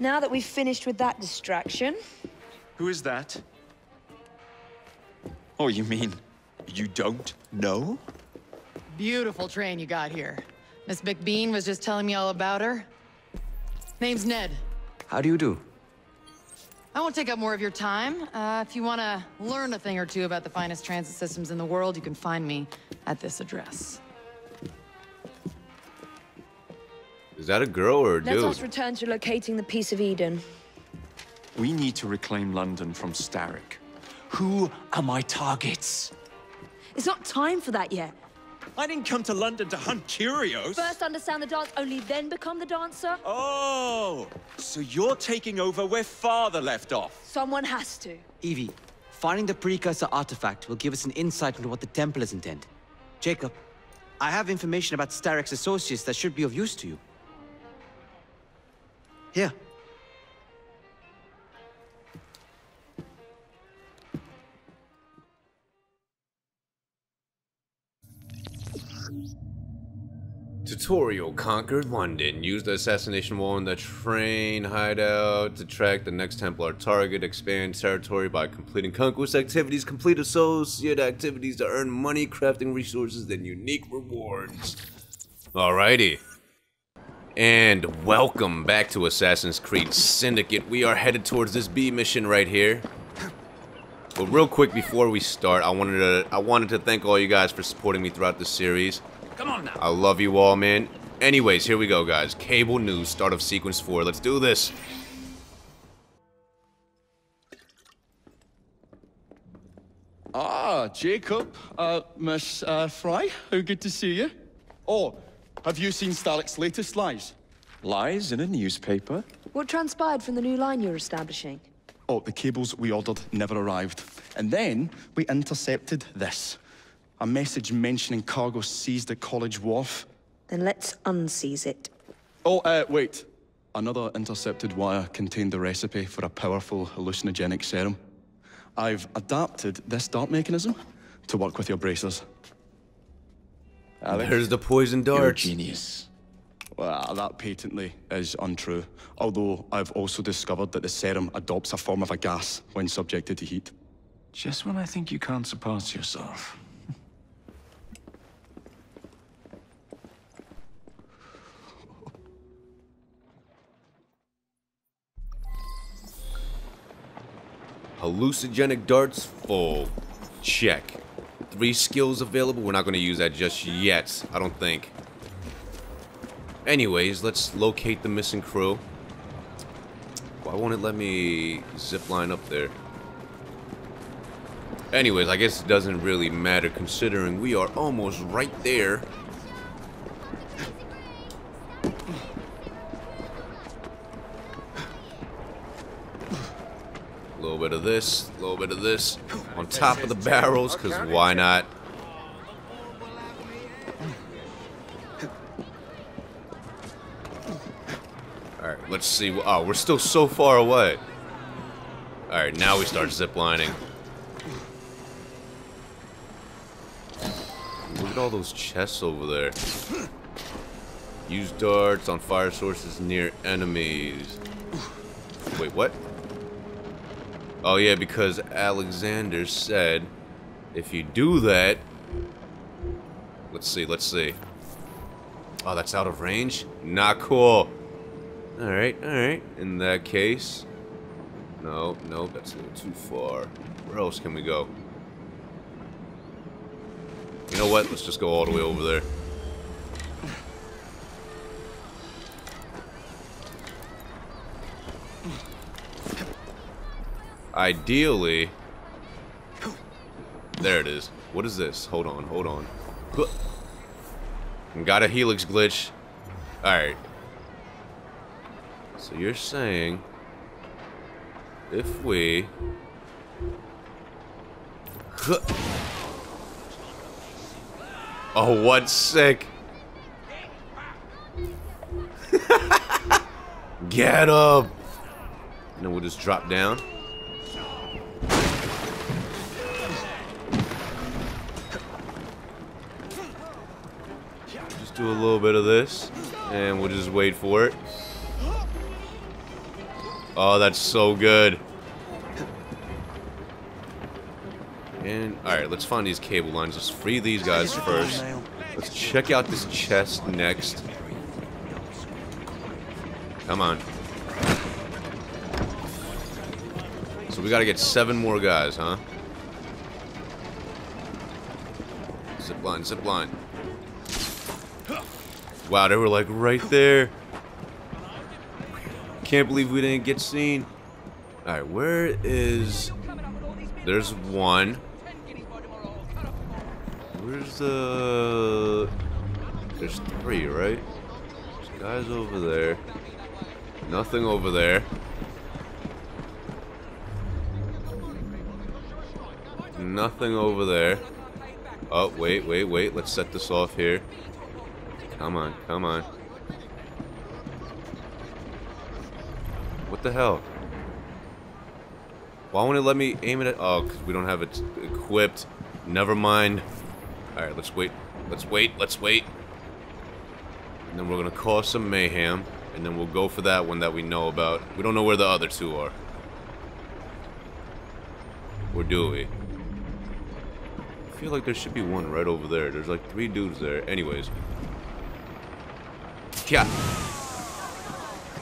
Now that we've finished with that distraction, Who is that? Oh, you mean you don't know? Beautiful train you got here. Miss MacBean was just telling me all about her. Name's Ned. How do you do? I won't take up more of your time. Uh, if you want to learn a thing or two about the finest transit systems in the world, you can find me at this address. That a girl or a let dude? us return to locating the Piece of Eden. We need to reclaim London from Starrick. Who are my targets? It's not time for that yet. I didn't come to London to hunt curios. First understand the dance, only then become the dancer. Oh, so you're taking over where father left off. Someone has to. Evie, finding the precursor artifact will give us an insight into what the Templars intend. Jacob, I have information about Starrick's associates that should be of use to you. Here. Tutorial conquered London. Use the assassination wall in the train hideout to track the next Templar target. Expand territory by completing conquest activities. Complete associate activities to earn money, crafting resources, and unique rewards. Alrighty. And welcome back to Assassin's Creed Syndicate. We are headed towards this B mission right here. But real quick before we start, I wanted to I wanted to thank all you guys for supporting me throughout the series. Come on now. I love you all, man. Anyways, here we go, guys. Cable news, start of sequence four. Let's do this. Ah, Jacob. Uh, Miss uh, Frye, how good to see you. Oh, have you seen Starrick's latest lies? Lies in a newspaper? What transpired from the new line you're establishing? Oh, the cables we ordered never arrived. And then we intercepted this. A message mentioning cargo seized at College Wharf. Then let's unseize it. Oh, uh, wait. Another intercepted wire contained the recipe for a powerful hallucinogenic serum. I've adapted this dart mechanism to work with your bracers. Alex, There's the poison you're a darts. genius. Well, that patently is untrue. Although I've also discovered that the serum adopts a form of a gas when subjected to heat. Just when I think you can't surpass yourself. Hallucinogenic darts full. Check. Three skills available. We're not going to use that just yet. I don't think. Anyways, let's locate the missing crew. Why won't it let me zip line up there? Anyways, I guess it doesn't really matter considering we are almost right there. This, a little bit of this on top of the barrels, because why not? Alright, let's see. Oh, we're still so far away. Alright, now we start ziplining. Look at all those chests over there. Use darts on fire sources near enemies. Wait, what? Oh yeah, because Alexander said if you do that... Let's see, let's see. Oh, that's out of range? Not cool. Alright, alright. In that case... No, no, that's a little too far. Where else can we go? You know what? Let's just go all the way over there. Ideally... There it is. What is this? Hold on, hold on. Got a helix glitch. Alright. So you're saying... If we... Oh, what's sick? Get up! And then we'll just drop down. Do a little bit of this, and we'll just wait for it. Oh, that's so good. And, alright, let's find these cable lines. Let's free these guys first. Let's check out this chest next. Come on. So we gotta get seven more guys, huh? Zip line, zip line. Wow, they were like right there. Can't believe we didn't get seen. Alright, where is... There's one. Where's the... There's three, right? Guys over there. Nothing over there. Nothing over there. Oh, wait, wait, wait. Let's set this off here. Come on, come on. What the hell? Why won't it let me aim it at... Oh, because we don't have it equipped. Never mind. Alright, let's wait. Let's wait. Let's wait. And then we're to cause some mayhem. And then we'll go for that one that we know about. We don't know where the other two are. Or do we? I feel like there should be one right over there. There's like three dudes there. Anyways. Yeah.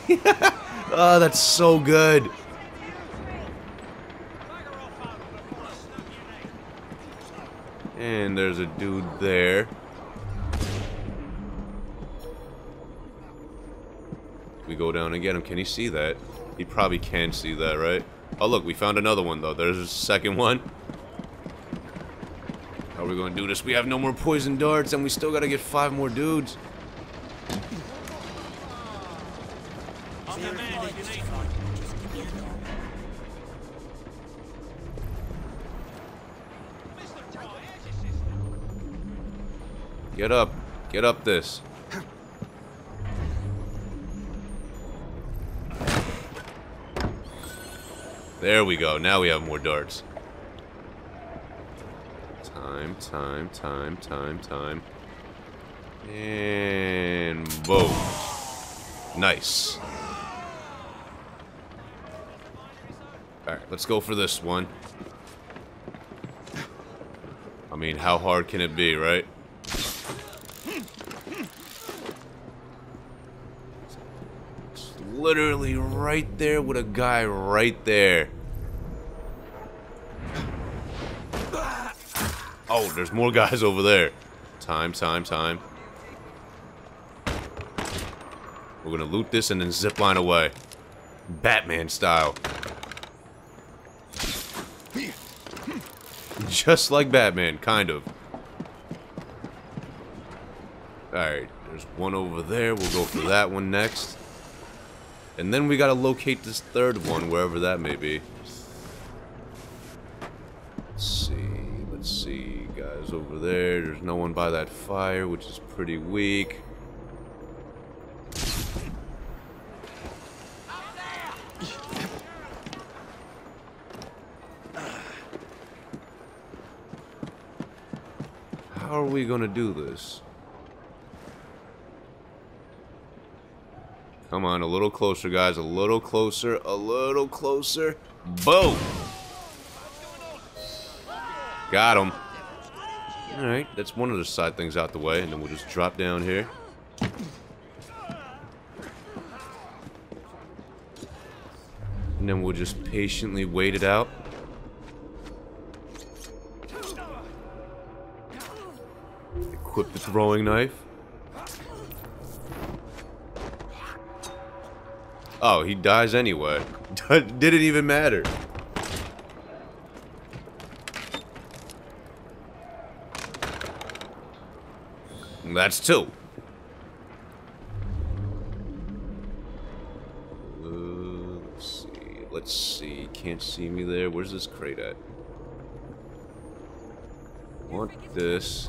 oh, that's so good. And there's a dude there. We go down and get him. Can he see that? He probably can see that, right? Oh, look, we found another one, though. There's a second one. How are we going to do this? We have no more poison darts, and we still got to get five more dudes. Get up. Get up this. There we go. Now we have more darts. Time, time, time, time, time. And boom. Nice. Alright, let's go for this one. I mean, how hard can it be, right? It's literally right there with a guy right there. Oh, there's more guys over there. Time, time, time. We're gonna loot this and then zip line away. Batman style. Just like Batman, kind of. Alright, there's one over there. We'll go for that one next. And then we gotta locate this third one, wherever that may be. Let's see, let's see. Guys over there. There's no one by that fire, which is pretty weak. How are we gonna do this? Come on, a little closer, guys. A little closer. A little closer. Boom! Got him. Alright, that's one of the side things out the way, and then we'll just drop down here. And then we'll just patiently wait it out. Equip the throwing knife. Oh, he dies anyway. Didn't even matter. That's two. Uh, let's see. Let's see. Can't see me there. Where's this crate at? Want this.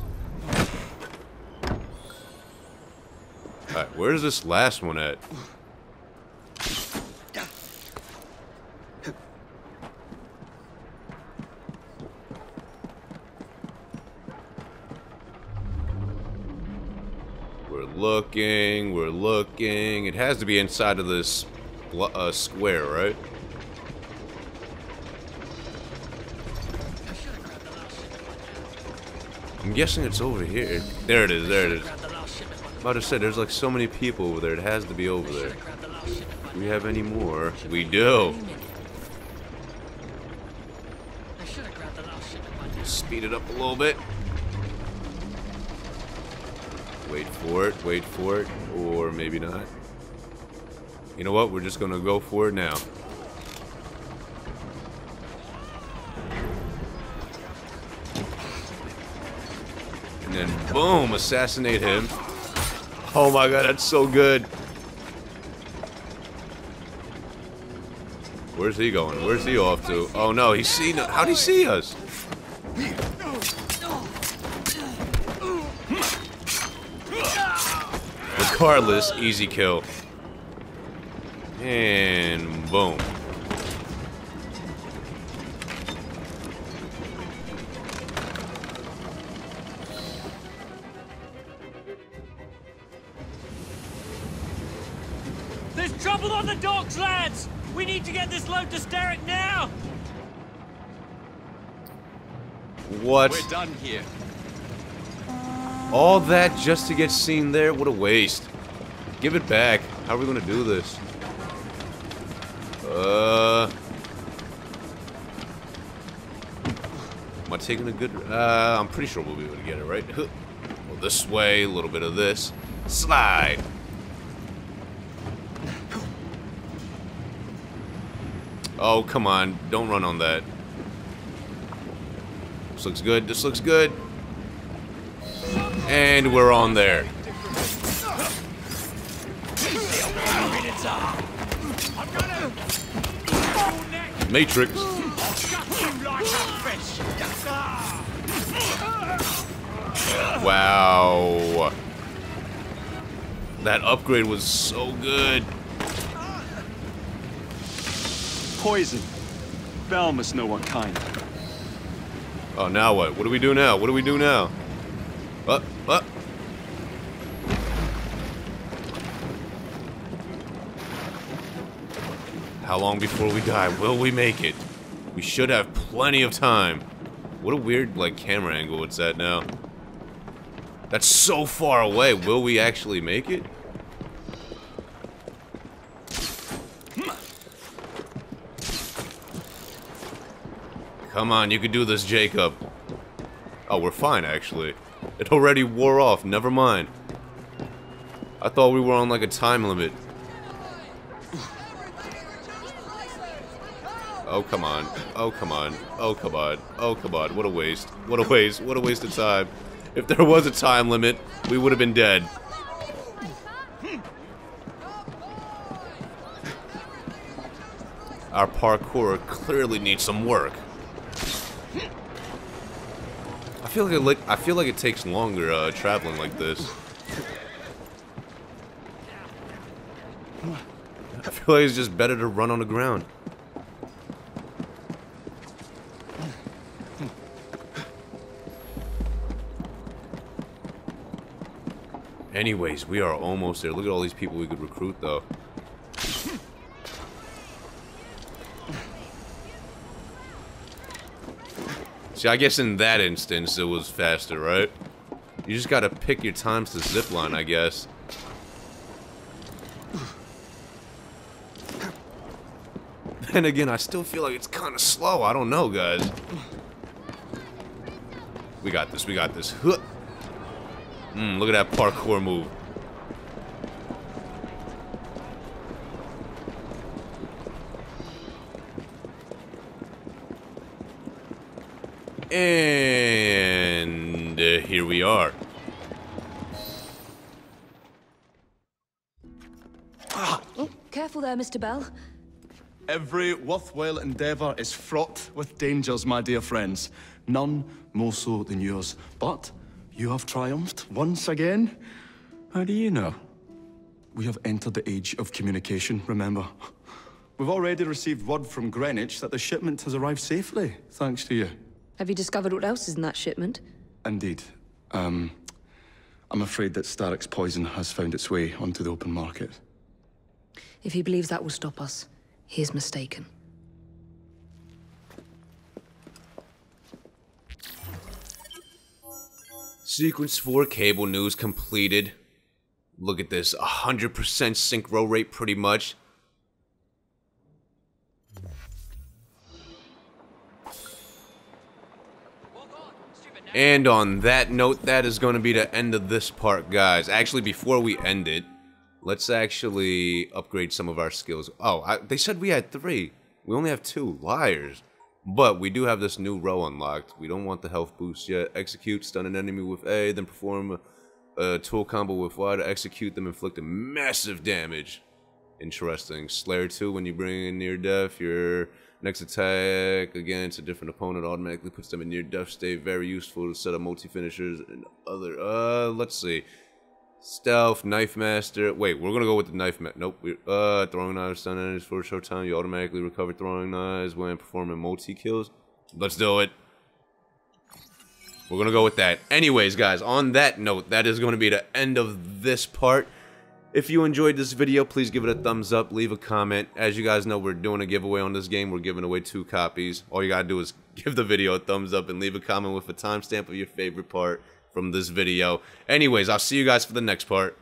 Alright, where's this last one at? Looking, we're looking. It has to be inside of this uh, square, right? I'm guessing it's over here. There it is, there it is. About to say, there's like so many people over there. It has to be over there. Do we have any more? We do. Speed it up a little bit. Wait for it, wait for it, or maybe not. You know what? We're just gonna go for it now. And then boom, assassinate him. Oh my god, that's so good. Where's he going? Where's he off to? Oh no, he's seen. How'd he see us? Regardless, easy kill. And boom. There's trouble on the docks, lads! We need to get this load to Starrick now! What? We're done here. All that just to get seen there? What a waste. Give it back. How are we gonna do this? Uh... Am I taking a good... Uh, I'm pretty sure we'll be able to get it, right? Well, this way, a little bit of this. Slide! Oh, come on. Don't run on that. This looks good. This looks good. And we're on there. Matrix. Wow. That upgrade was so good. Poison. Bell must know what kind. Oh, now what? What do we do now? What do we do now? What? What? How long before we die? Will we make it? We should have plenty of time. What a weird, like, camera angle it's at now. That's so far away. Will we actually make it? Come on, you can do this, Jacob. Oh, we're fine, actually. It already wore off. Never mind. I thought we were on, like, a time limit. Oh, come on. Oh, come on. Oh, come on. Oh, come on. What a waste. What a waste. What a waste of time. If there was a time limit, we would have been dead. Our parkour clearly needs some work. I feel like it, like I feel like it takes longer uh, traveling like this. I feel like it's just better to run on the ground. Anyways, we are almost there. Look at all these people we could recruit, though. See, I guess in that instance, it was faster, right? You just gotta pick your times to zipline, I guess. Then again, I still feel like it's kind of slow. I don't know, guys. We got this. We got this. Huh. Mm, look at that parkour move. And uh, here we are. Oh, careful there, Mr. Bell. Every worthwhile endeavor is fraught with dangers, my dear friends. None more so than yours. But you have triumphed once again. How do you know? We have entered the age of communication, remember? We've already received word from Greenwich that the shipment has arrived safely, thanks to you. Have you discovered what else is in that shipment? Indeed. Um, I'm afraid that Starrick's poison has found its way onto the open market. If he believes that will stop us, he is mistaken. Sequence 4 cable news completed. Look at this, 100% synchro rate pretty much. And on that note, that is going to be the end of this part, guys. Actually, before we end it, let's actually upgrade some of our skills. Oh, I, they said we had three. We only have two. Liars. But we do have this new row unlocked. We don't want the health boost yet. Execute, stun an enemy with A, then perform a, a tool combo with Y to execute them, inflicting massive damage. Interesting. Slayer 2, when you bring in near death, your next attack against a different opponent automatically puts them in near death state. Very useful to set up multi finishers and other. Uh, let's see. Stealth, Knife Master. Wait, we're gonna go with the Knife Master. Nope. We're, uh, throwing knives, stun enemies for a short time. You automatically recover throwing knives when performing multi kills. Let's do it. We're gonna go with that. Anyways, guys, on that note, that is gonna be the end of this part. If you enjoyed this video, please give it a thumbs up, leave a comment. As you guys know, we're doing a giveaway on this game. We're giving away two copies. All you gotta do is give the video a thumbs up and leave a comment with a timestamp of your favorite part from this video. Anyways, I'll see you guys for the next part.